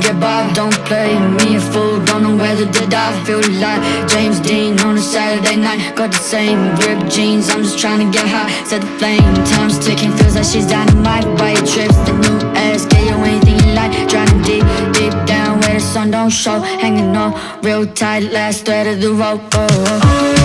get by. Don't play me a fool, don't know whether did I Feel like James Dean on a Saturday night. Got the same ripped jeans, I'm just trying to get high. Set the flame, time's ticking, feels like she's dynamite. White trips, the new ass, get you anything you like Drowning deep, deep down where the sun don't show. Hanging on real tight, last thread of the rope oh, oh.